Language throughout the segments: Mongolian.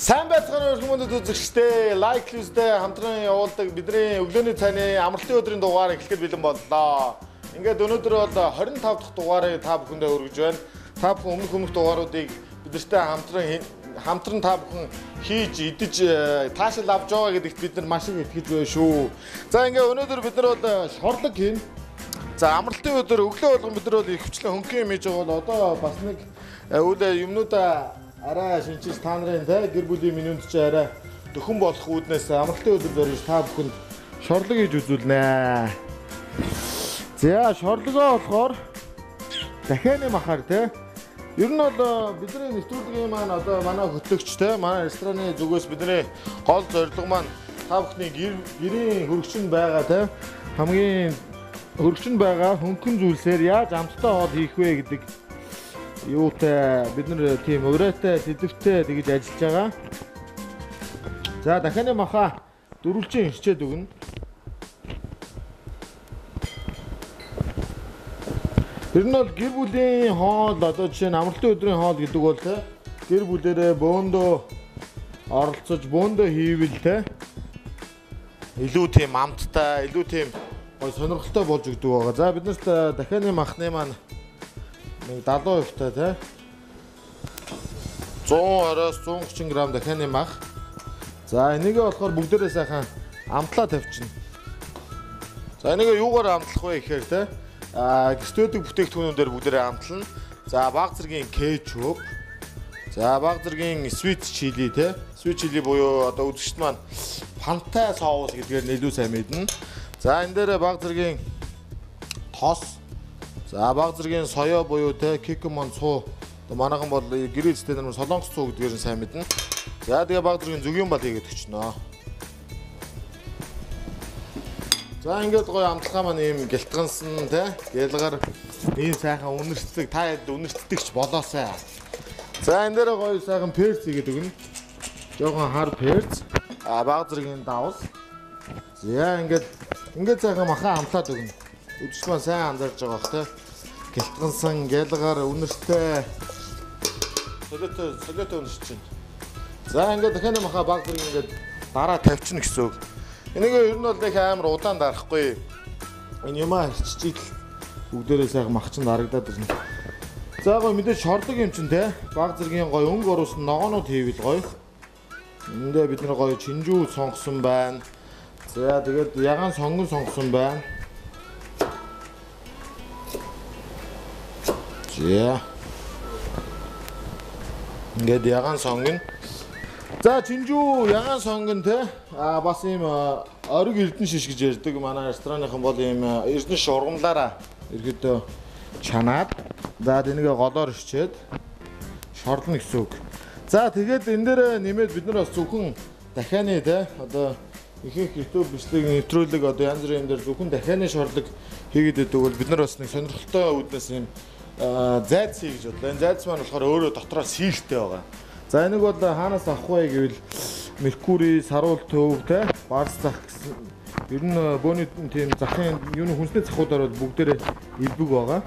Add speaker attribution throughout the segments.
Speaker 1: Сайн байцгаана уу хүмүүст үзэгчдээ лайк хийсдээ хамтран явуулдаг бидний өглөөний цайны амралтын өдрийн дугаар эхлэхэд бэлэн боллоо. Ингээд өнөөдөр бол 25 дахь дугаарыг та бүхэндээ өргөж байна. Та бүхэн өмнөх өмнөх дугааруудыг бидэртэй хамтран хамтран та бүхэн хийж идэж таашаал авч байгаа гэдэгт бид нар маш их итгэж байна шүү. За ингээд өнөөдөр бид нар бол шорлог хийн. За амралтын өдөр өглөө болгон бид нар бол их хвчлэн хөнгөн юм хийж байгаа бол одоо бас нэг үйл юмнуудаа арай шинжиж та нарын те гэр бүлийн минь чи арай дөхөн болох үүднээс амралтын өдөр зорж та бүхэнд шорлог хийж үзүүлнэ. За шорлогоо болохоор дахианы махаар те Ер нь бол бидний нэвтрүүлгийн маань одоо манай хөтлөгч те манай рестораны зүгээс бидний гол зорилго маань та бүхний гэр гэрийн хөрөгчөнд байгаа те хамгийн хөрөгчөнд байгаа хөнгөн зүйлсээр яаж амттай хоол хийх вэ гэдэг юутай бид нар тийм урайтай сэдвтэй тэгж ажиллаж байгаа. За дахианы маха дөрвөлжин ирчээд өгнө. Тэр нь бол гэр бүлийн хоол одоо жишээ нь амралтын өдрийн хоол гэдэг бол те гэр бүлэрээ бөөндөө оролцож бөөндөө хийвэл те илүү тийм амттай, илүү тийм сонирхолтой болж өгдөг байгаа. За биднэрт дахианы махны маань нэг 70% та тий 120-оос 130 г дахианы мах. За энийгээ болохоор бүгдээрээ сайхан амтлаа тавьчихна. За энийгээ юугаар амтлах вэ гэхээр тий а гэртөөдөг бүтээгдэхүүнүүдээр бүгдээрээ амтлана. За баг зэргийн кетчуп. За баг зэргийн sweet chili тий sweet chili буюу одоо үзэгчд маань пантай соус гэдгээр нэлээд сайн мэднэ. За энэ дээр баг зэргийн тос За баг зэргийн соёо буюу те кикмон цуу манайхан бол гэрээ зэтэй нар солонгос цуу гэдгээр нь сайн мэднэ. За тэгээ баг зэргийн зүгийн бал хийгээд өчнөө. За ингээд гоё амтлагаа маань ийм гэлтгансан те гэлгаар ийм сайхан үнэртдэг та үнэртдэгч болоосай. За энэ дээр гоё сайхан перц хийгээд өгнө. Жохон хар перц. А баг зэргийн давс. За ингээд ингээд сайхан махан амтлаад өгнө. Үдшил маань сайн анзаарж байгаа бох те. Гэлтгансан гялгаар үнэртэй солиотой солиотой үнэрч чинь. За ингээд дахиад маха баг зэрэг ингээд дараа тавьчихна гэсэн үг. Энийг ер нь бол их амар удаан дарахгүй. Энэ юмаа хэрччихэл бүгдээрээ сайхан махчин дарагдаад ирнэ. За гоо мэдээж шорлог юм чинь те. Баг зэргийн гой өнгө оруулсан ногоонууд хийвэл гоё. Эндээ бид нар гоё чинжүү сонгосон байна. За тэгээд ягаан сонгон сонгосон байна. За. Ингээд ягаан сонгоно. За чинжүү ягаан сонгоно те. А бас ийм ориг эрдэн шиш гэж ярьдаг. Манай ресторанынхан бол ийм эрдэн шургамлаараа ерөөдөө чанаад за тэнийгээ голоор ичээд шорлно гэсэн үг. За тэгээд энэ дээр нэмээд бид нар бас зөвхөн дахианы те одоо их их YouTube бичлэг нэвтрүүлэг одоо янз бүрийн юм дээр зөвхөн дахианы шорлог хийгээд байдаг бол бид нар бас нэг сонирхолтой үүднээс юм зайд сий гэж бодлоо. Энэ зайдс маань болохоор өөрөө дотроо сийртэй байгаа. За энийг бол хаанаас авах вэ гэвэл Меркури, саруул төв те барс зах гэсэн ер нь бөөний тийм захын юуны хүнсний захуудаар бол бүгдээрээ илбэг байгаа.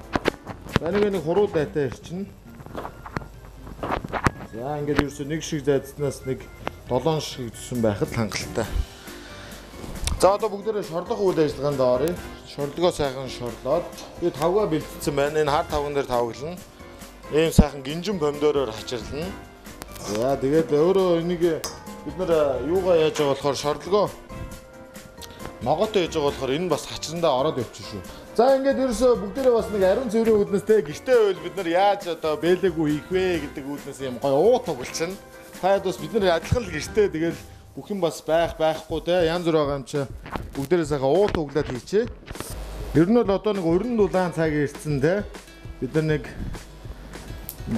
Speaker 1: За нэг нэг хуруу дайтай ирчин. За ингээд ерөөсөө нэг шиг зайдснаас нэг 7 шиг зүсэн байхад хангалттай. За одоо бүгдээрээ шорлох үйл ажиллагаанд оръё. Шорлогоо сайхан шорлоод би тавгаа бэлдсэн байна. Энэ хар тавган дээр тавглана. Ийм сайхан гинжин помидороор хачирлана. За тэгээд өөрөө энийг бид нар юугаа яаж байгаа болохоор шорлогоо ногоотой яаж байгаа болохоор энэ бас хачрандаа ороод явчих шүү. За ингээд ерөөсөө бүгдээрээ бас нэг ариун цэврийн үүднээс те гэртээ байвал бид нар яаж одоо бэлэгүү хийх вэ гэдэг үүднээс юм гоё уу тоглолцсон. Таад бас бид нар адилхан л гэртээ тэгэл бүх юм бас байх байхгүй те. Янз бүр байгаа юм чи. Бүгдээрээ сайхан уу туглаад хийчээ. Ер нь бол одоо нэг өрн дулаан цаг ирсэн те. Бид нар нэг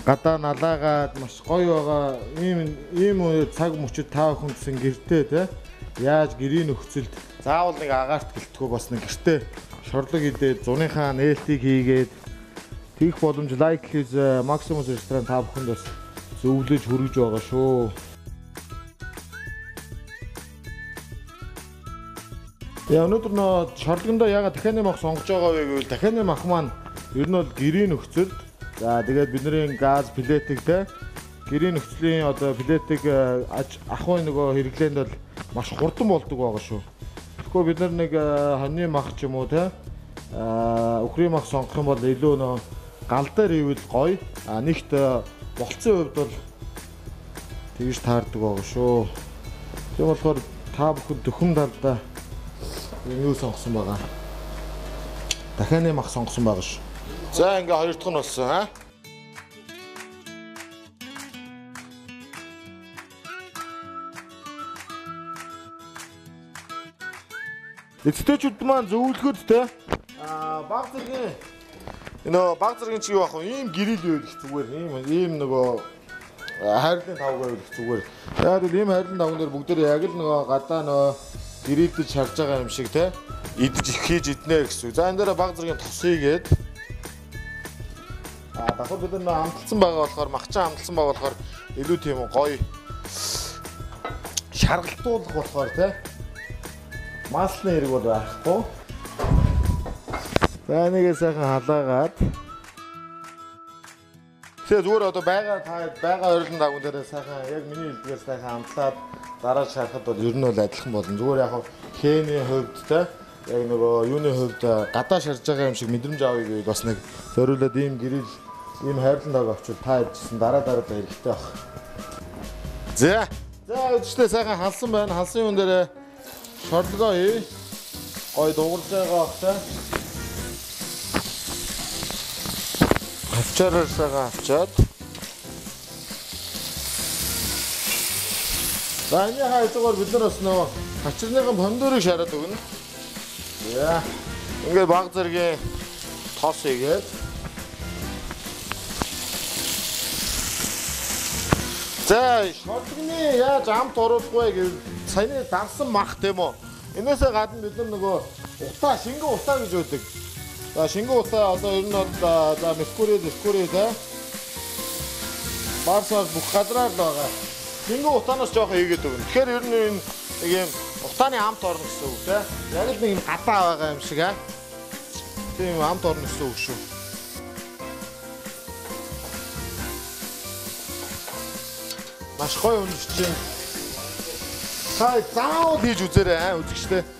Speaker 1: гадаа налаагаад маш гоё байгаа. Ийм ийм цаг мөчөд таа хүн гэсэн гэртээ те. Яаж гэрийн нөхцөлд заавал нэг агаарт гэлтгүү бас нэг гэртээ шорлог идээд зуныхаа нээлтийг хийгээд тэгэх боломж лайк хийж максимум ресторан та бүхэнд бас зөвлөж хүргэж байгаа шүү. Яа өнөөдөр нөө шорлогондоо ягаад дахианы мах сонгож байгаа вэ гэвэл дахианы мах маань ер нь бол гэрийн нөхцөлд за тэгээд бидний газ плетик те гэрийн нөхцөлийн одоо билетийг э, аж ахуйн нөгөө хэрэглээнд бол маш хурдан болдог байгаа шүү. Тэгэхгүй бид нар нэг э, хоньны мах ч юм уу те өхрийн мах сонгох юм бол илүү нөө гал дээр ивэл гоё. А нэгт болцсон хувьд бол тэгж таардаг байгаа шүү. Тийм болохоор та бүхэн дөхөн талдаа юу сонгосон байгаа. Дахианы мах сонгосон байгаа шүү. За ингээ хоёр дахь нь болсон аа. Эцтэйчүүд маань зөвлөхөд те аа баг зэргийн нөө баг зэргийн чи юу ах вэ? Ийм гэрэл байл их зүгээр. Ийм ийм нөгөө хайрлын тавг байл их зүгээр. Яг л ийм хайрлын тавган дээр бүгд яг л нөгөө гадаа нөгөө гэрэлдэж харж байгаа юм шиг те идэж хийж иднэ гэсэн. За энэ дээр баг зэргийн тос хийгээд аа давхар бид нар амталсан байгаа болохоор махчаа амталсан байгаа болохоор илүү тийм гоё шаргалтуулах болохоор те Маслны хэрэг бол байхгүй. За нэгээ сайхан халаагаад Тэгээ зүгээр одоо байгаа байгаа ойрлон дагуу дээр сайхан яг миний хэлдгээр сайхан амтлаад дараа шарахад бол ер нь бол адилхан болно. Зүгээр яг хээний хувьд те яг нөгөө юуны хувьд гадаа шарж байгаа юм шиг мэдрэмж авъя гэж бас нэг зориулаад ийм гэрэл ийм хайрлан даг авчвал та ярьжсэн дараа дараа баяртай баг. За. За өчтөө сайхан халсан байна. Халсан юм дээр шорлогоо хий. Гой дуурж байгаа бахтай. Авчаараар сага авчаад. За энэ хайцгаар бид нар бас нөө хачирныхан помидорыг шараад өгнө. Яа. Ингээд баг зэргийн тос хийгээд. За шорлогны яаж амт оруулах вэ гэвэл саяны давсан мах тийм үү. Энээсээ гадна бид нар нөгөө утаа шингэн утаа гэж үүдэг. За шингэн утаа одоо ер нь бол за Меркури, Меркури те. Марсаар бүх газраар л байгаа. Шингэн утаанаас жоохон хийгээд өгнө. Тэгэхээр ер нь энэ нэг юм утааны амт орно гэсэн үг те. Яг л нэг юм гадаа байгаа юм шиг аа. Тийм амт орно гэсэн үг шүү. Маш гоё үнэрч чинь Та заавал хийж үзээрэй аа үзэгчтэй.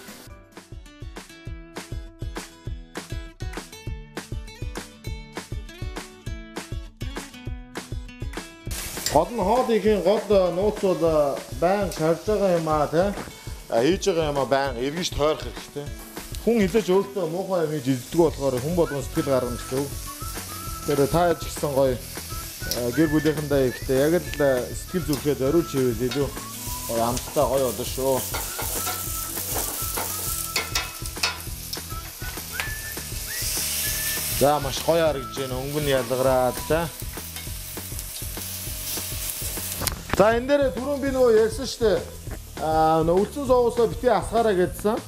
Speaker 1: Гол нь хоолыхийн гол нууц бол байн шарж байгаа юм аа тий. Хийж байгаа юм аа байн эргэж тойрох хэрэгтэй. Хүн хилэж өөртөө муухай юм хийж иддэг болохоор хүн болгон сэтгэл гэсэн үг. Тэр та яж гисэн гоё гэр бүлийнхэндээ ихтэй яг л сэтгэл зүрхээ зориулж хийвэл илүү амттай гоё одоо шүү. За маш гоё харагдж байна. Өнгө нь ялгараад за. За энэ дээр түрүүн би нөгөө ярьсан шүү дээ. Аа нөлцөн соусоо бити асгаараа гэдсэн.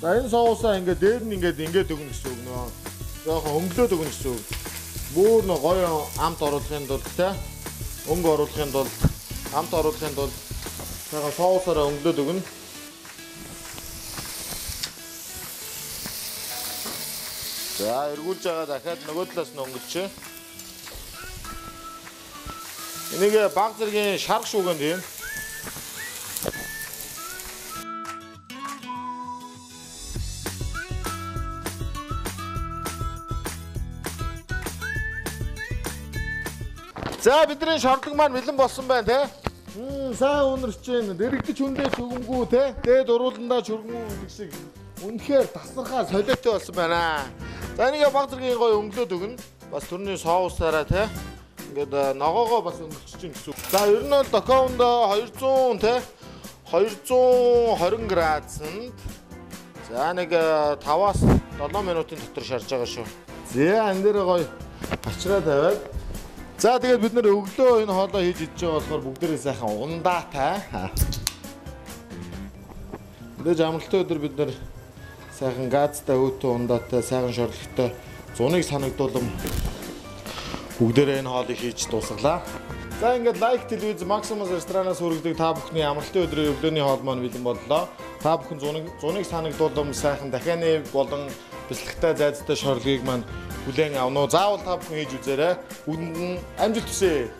Speaker 1: За энэ соусоо ингээд дээр нь ингээд ингээд өгнө гэсэн үг нөө. Жохон өнгөлөөд өгнө гэсэн үг. Бүр нөө гоё амт оруулахын тулд те. Өнгө оруулахын тулд амт оруулахын тулд Тагаа соусаараа өнгөлөд өгнө. За эргүүлж байгаа дахиад нөгөө талаас нь өнгөлчээ. Энийг баг зэргийн шарх шүүгэнд юм. За бидний шорлог маань бэлэн болсон байна те. Хм сайн үнэрч जैन. Дэрэгдэж хүндээ чүгэмгүй те. Дээд урууландаа чүргэмгүй гэдэг шиг. Үнэхээр тасархаа солиотой болсон байна. За нэг баг зэргийн гоё өнгөлөөд өгнө. Бас түрний соусаараа те. Ингээд ногоогоо бас өнгөлчих чинь гэсэн. За ер нь бол докоунд 200 те. 220 градусанд За нэг 5-аас 7 минутын дотор шарж байгаа шүү. За энэ дээр гоё ачраа тавиад За тэгээд бид нэр өглөө энэ хоолоо хийж идэж байгаа болохоор бүгдээрээ сайхан ундаатай. Мэдээж амралтын өдөр бид нэр сайхан газтай өөтөө ундаатай сайхан шорлагтай зуныг санагдуулам бүгдээрээ энэ хоолыг хийж дуусгалаа. За ингээд лайк телевиз Maximus ресторанаас хүргэдэг та бүхний амралтын өдрийн өглөөний хоол маань бэлэн боллоо. Та бүхэн зуныг зуныг санагдуулам сайхан дахианы болон бэлтгэгтэй зайцтай шорлогыг маань хүлээн авнуу. Заавал та бүхэн хийж үзээрэй. Бүгдэнд нь амжилт хүсье.